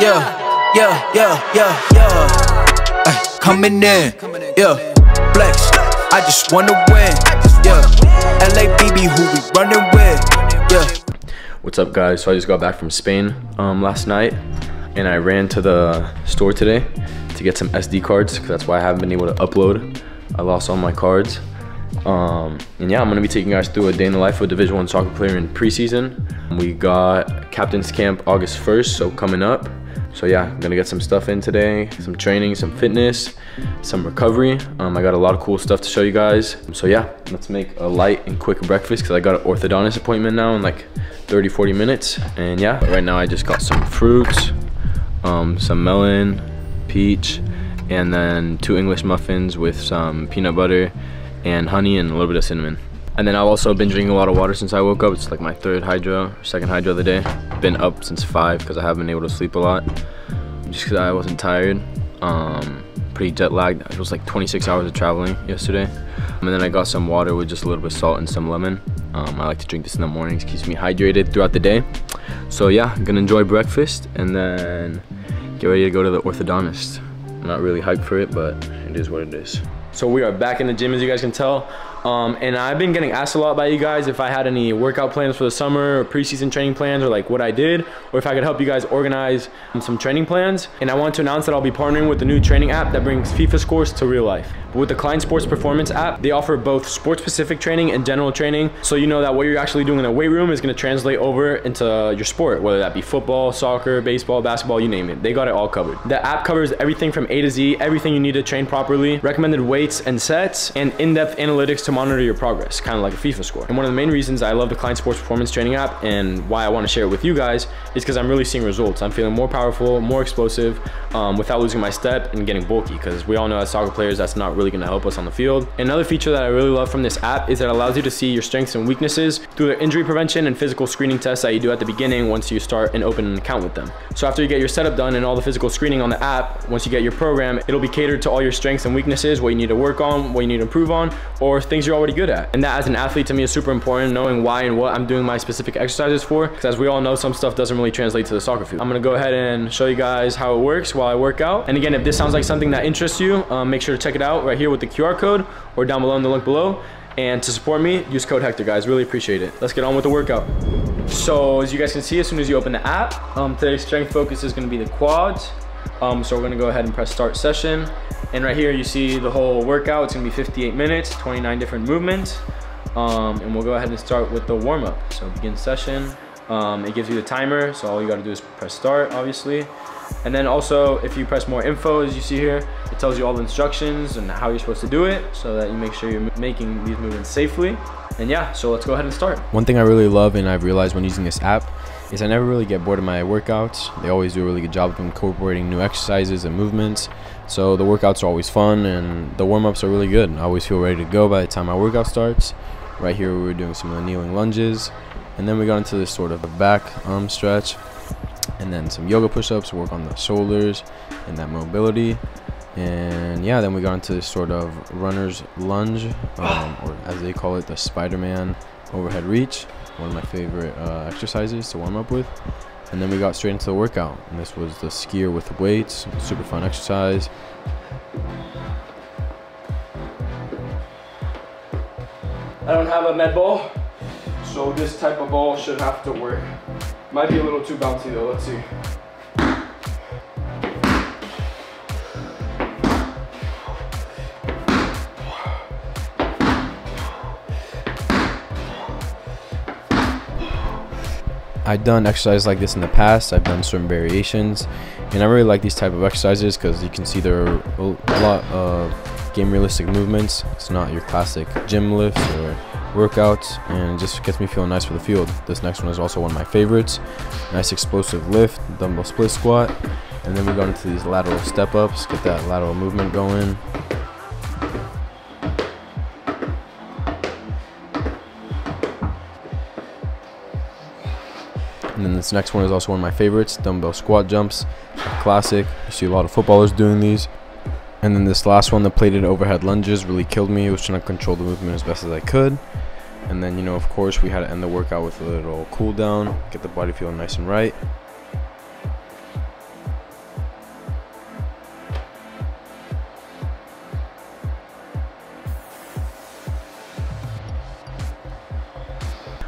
yeah, yeah, yeah, yeah, yeah. Ay, coming in, yeah, flex. I just wanna win, yeah. LABB, who we running with, yeah. What's up guys? So I just got back from Spain um, last night and I ran to the store today to get some SD cards because that's why I haven't been able to upload. I lost all my cards. Um, and yeah, I'm gonna be taking you guys through a day in the life of a Division One soccer player in preseason. We got Captain's Camp August 1st, so coming up. So yeah, I'm gonna get some stuff in today, some training, some fitness, some recovery. Um, I got a lot of cool stuff to show you guys. So yeah, let's make a light and quick breakfast because I got an orthodontist appointment now in like 30, 40 minutes. And yeah, right now I just got some fruits, um, some melon, peach, and then two English muffins with some peanut butter and honey and a little bit of cinnamon. And then I've also been drinking a lot of water since I woke up. It's like my third hydro, second hydro of the day. Been up since five because I haven't been able to sleep a lot. Just because I wasn't tired. Um, pretty jet lagged. It was like 26 hours of traveling yesterday. And then I got some water with just a little bit of salt and some lemon. Um, I like to drink this in the mornings, keeps me hydrated throughout the day. So yeah, I'm gonna enjoy breakfast and then get ready to go to the orthodontist. I'm not really hyped for it, but it is what it is. So we are back in the gym as you guys can tell. Um, and I've been getting asked a lot by you guys if I had any workout plans for the summer or preseason training plans or like what I did or if I could help you guys organize some training plans. And I want to announce that I'll be partnering with the new training app that brings FIFA scores to real life. With the Klein Sports Performance app, they offer both sports specific training and general training. So you know that what you're actually doing in the weight room is gonna translate over into your sport, whether that be football, soccer, baseball, basketball, you name it. They got it all covered. The app covers everything from A to Z, everything you need to train properly, recommended weights and sets, and in-depth analytics to monitor your progress, kind of like a FIFA score. And one of the main reasons I love the Klein Sports Performance Training app and why I want to share it with you guys is because I'm really seeing results. I'm feeling more powerful, more explosive, um, without losing my step and getting bulky, because we all know as soccer players, that's not really going to help us on the field. Another feature that I really love from this app is that it allows you to see your strengths and weaknesses through the injury prevention and physical screening tests that you do at the beginning once you start and open an account with them. So after you get your setup done and all the physical screening on the app, once you get your program, it'll be catered to all your strengths and weaknesses, what you need to work on, what you need to improve on, or things you're already good at. And that as an athlete to me is super important, knowing why and what I'm doing my specific exercises for, because as we all know, some stuff doesn't really translate to the soccer field. I'm gonna go ahead and show you guys how it works while I work out. And again, if this sounds like something that interests you, um, make sure to check it out right here with the QR code or down below in the link below. And to support me, use code Hector, guys. Really appreciate it. Let's get on with the workout. So as you guys can see, as soon as you open the app, um, today's strength focus is gonna be the quads. Um, so we're gonna go ahead and press start session. And right here, you see the whole workout. It's gonna be 58 minutes, 29 different movements. Um, and we'll go ahead and start with the warm up. So begin session. Um, it gives you the timer. So all you gotta do is press start, obviously. And then also, if you press more info, as you see here, it tells you all the instructions and how you're supposed to do it so that you make sure you're making these movements safely. And yeah, so let's go ahead and start. One thing I really love and I've realized when using this app is I never really get bored of my workouts. They always do a really good job of incorporating new exercises and movements. So the workouts are always fun and the warm-ups are really good. I always feel ready to go by the time my workout starts. Right here we were doing some of the kneeling lunges and then we got into this sort of a back arm stretch and then some yoga push-ups work on the shoulders and that mobility and yeah then we got into this sort of runner's lunge um, or as they call it the spider-man overhead reach one of my favorite uh, exercises to warm up with and then we got straight into the workout and this was the skier with weights super fun exercise I don't have a med ball, so this type of ball should have to work. Might be a little too bouncy though, let's see. I've done exercises like this in the past. I've done certain variations, and I really like these type of exercises because you can see there are a lot of game realistic movements. It's not your classic gym lifts or workouts, and it just gets me feeling nice for the field. This next one is also one of my favorites. Nice explosive lift, dumbbell split squat, and then we go into these lateral step ups, get that lateral movement going. this next one is also one of my favorites, dumbbell squat jumps, classic. You see a lot of footballers doing these. And then this last one, the plated overhead lunges, really killed me. I was trying to control the movement as best as I could. And then, you know, of course, we had to end the workout with a little cool down, get the body feeling nice and right.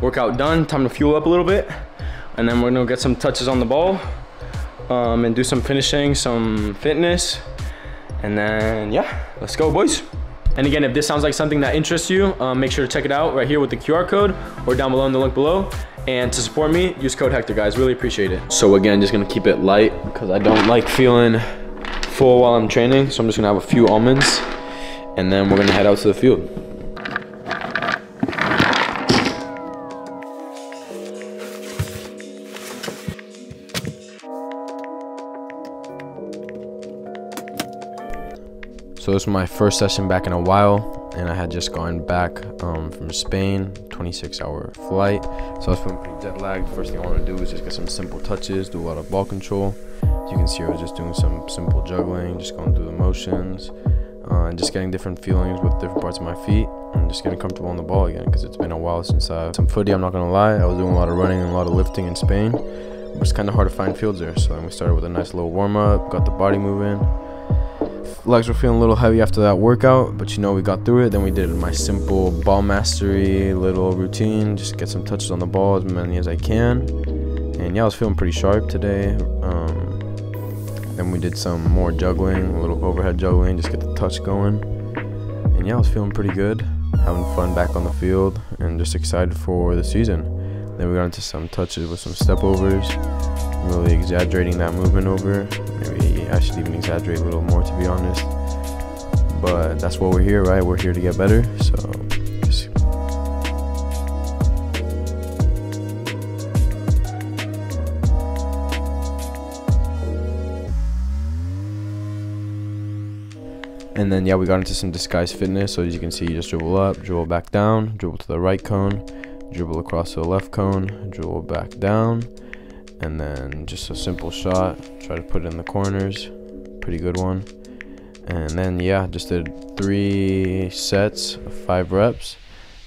Workout done, time to fuel up a little bit. And then we're gonna get some touches on the ball um, and do some finishing, some fitness. And then, yeah, let's go, boys. And again, if this sounds like something that interests you, um, make sure to check it out right here with the QR code or down below in the link below. And to support me, use code Hector, guys. Really appreciate it. So again, just gonna keep it light because I don't like feeling full while I'm training. So I'm just gonna have a few almonds and then we're gonna head out to the field. So this was my first session back in a while, and I had just gone back um, from Spain, 26 hour flight. So I was feeling pretty jet lagged. First thing I wanted to do was just get some simple touches, do a lot of ball control. As you can see, I was just doing some simple juggling, just going through the motions, uh, and just getting different feelings with different parts of my feet, and just getting comfortable on the ball again. Because it's been a while since I've some footy. I'm not gonna lie, I was doing a lot of running and a lot of lifting in Spain, but it's kind of hard to find fields there. So then we started with a nice little warm up, got the body moving legs were feeling a little heavy after that workout, but you know, we got through it. Then we did my simple ball mastery little routine, just get some touches on the ball as many as I can. And yeah, I was feeling pretty sharp today. Um, then we did some more juggling, a little overhead juggling, just get the touch going. And yeah, I was feeling pretty good, having fun back on the field, and just excited for the season. Then we got into some touches with some step overs, really exaggerating that movement over. Maybe I should even exaggerate a little more to be honest. But that's what we're here, right? We're here to get better. So And then yeah, we got into some disguise fitness. So as you can see, you just dribble up, dribble back down, dribble to the right cone, dribble across to the left cone, dribble back down, and then just a simple shot. Try to put it in the corners. Pretty good one. And then yeah, just did three sets of five reps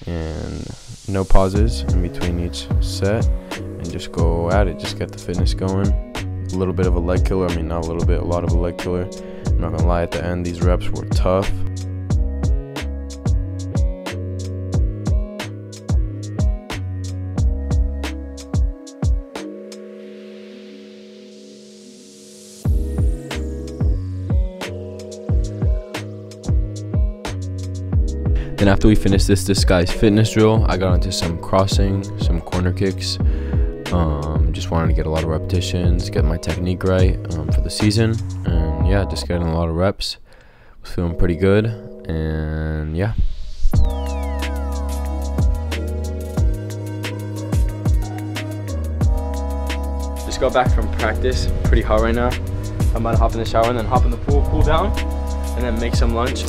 and no pauses in between each set and just go at it. Just get the fitness going. A little bit of a leg killer. I mean, not a little bit, a lot of a leg killer. I'm not gonna lie, at the end, these reps were tough. Then after we finished this disguise fitness drill, I got into some crossing, some corner kicks. Um, just wanted to get a lot of repetitions, get my technique right um, for the season, and yeah, just getting a lot of reps. Was feeling pretty good, and yeah. Just got back from practice, pretty hot right now. I'm about to hop in the shower and then hop in the pool, cool down, and then make some lunch.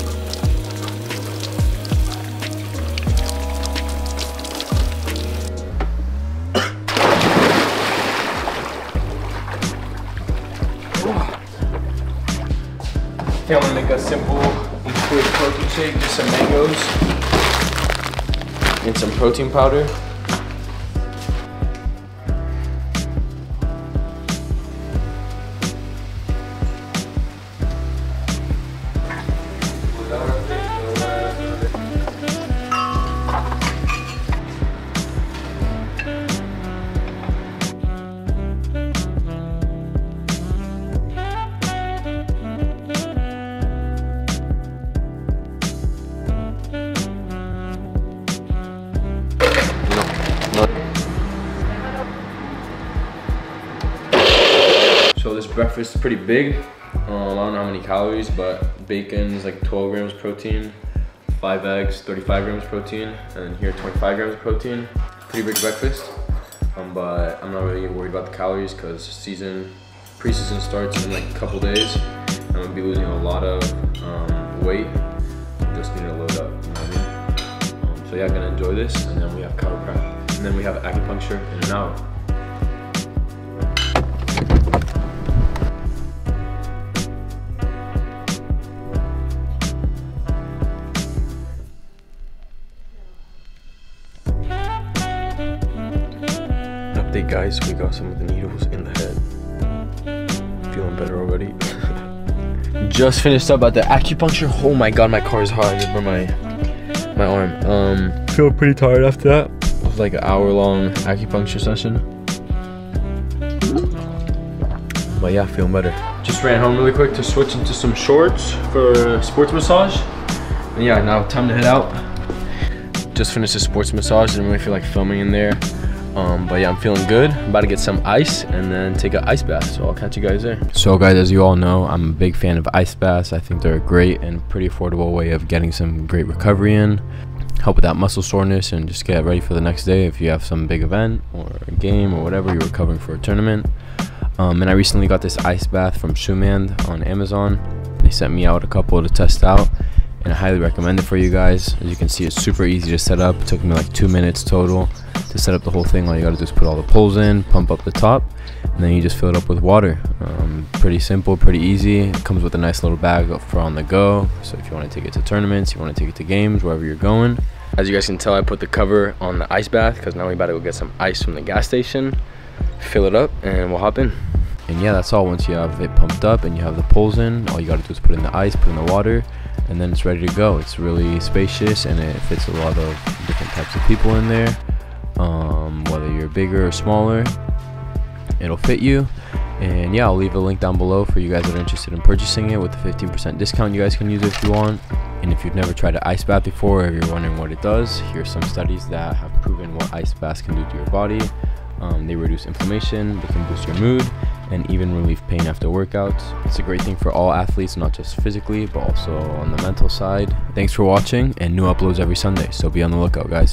Okay, I'm gonna make a simple and quick protein shake, just some mangoes and some protein powder. Breakfast is pretty big. Um, I don't know how many calories, but bacon is like 12 grams protein, five eggs, 35 grams protein, and here 25 grams of protein. Pretty big breakfast. Um, but I'm not really worried about the calories because season, preseason starts in like a couple days. I'm gonna be losing a lot of um, weight. Just need to load up, you know I mean? Um, so yeah, gonna enjoy this, and then we have chiropractic, and then we have acupuncture in an hour. Guys, we got some of the needles in the head. Feeling better already. Just finished up at the acupuncture. Oh my god, my car is hot. Burn my my arm. Um, feel pretty tired after that. It Was like an hour long acupuncture session. But yeah, feeling better. Just ran home really quick to switch into some shorts for sports massage. And yeah, now time to head out. Just finished the sports massage. Didn't really feel like filming in there. Um, but yeah, I'm feeling good. I'm about to get some ice and then take an ice bath. So I'll catch you guys there. So guys, as you all know, I'm a big fan of ice baths. I think they're a great and pretty affordable way of getting some great recovery in. Help with that muscle soreness and just get ready for the next day if you have some big event or a game or whatever you're recovering for a tournament. Um, and I recently got this ice bath from Xumand on Amazon. They sent me out a couple to test out and I highly recommend it for you guys. As you can see, it's super easy to set up. It took me like two minutes total to set up the whole thing. All you gotta do is put all the poles in, pump up the top, and then you just fill it up with water. Um, pretty simple, pretty easy. It comes with a nice little bag for on the go. So if you wanna take it to tournaments, you wanna take it to games, wherever you're going. As you guys can tell, I put the cover on the ice bath because now we about to go get some ice from the gas station, fill it up, and we'll hop in. And yeah, that's all. Once you have it pumped up and you have the poles in, all you gotta do is put in the ice, put in the water, and then it's ready to go. It's really spacious and it fits a lot of different types of people in there. Um, whether you're bigger or smaller, it'll fit you. And yeah, I'll leave a link down below for you guys that are interested in purchasing it with a 15% discount. You guys can use if you want. And if you've never tried an ice bath before, or you're wondering what it does, here's some studies that have proven what ice baths can do to your body. Um, they reduce inflammation, they can boost your mood, and even relieve pain after workouts. It's a great thing for all athletes, not just physically, but also on the mental side. Thanks for watching, and new uploads every Sunday, so be on the lookout, guys.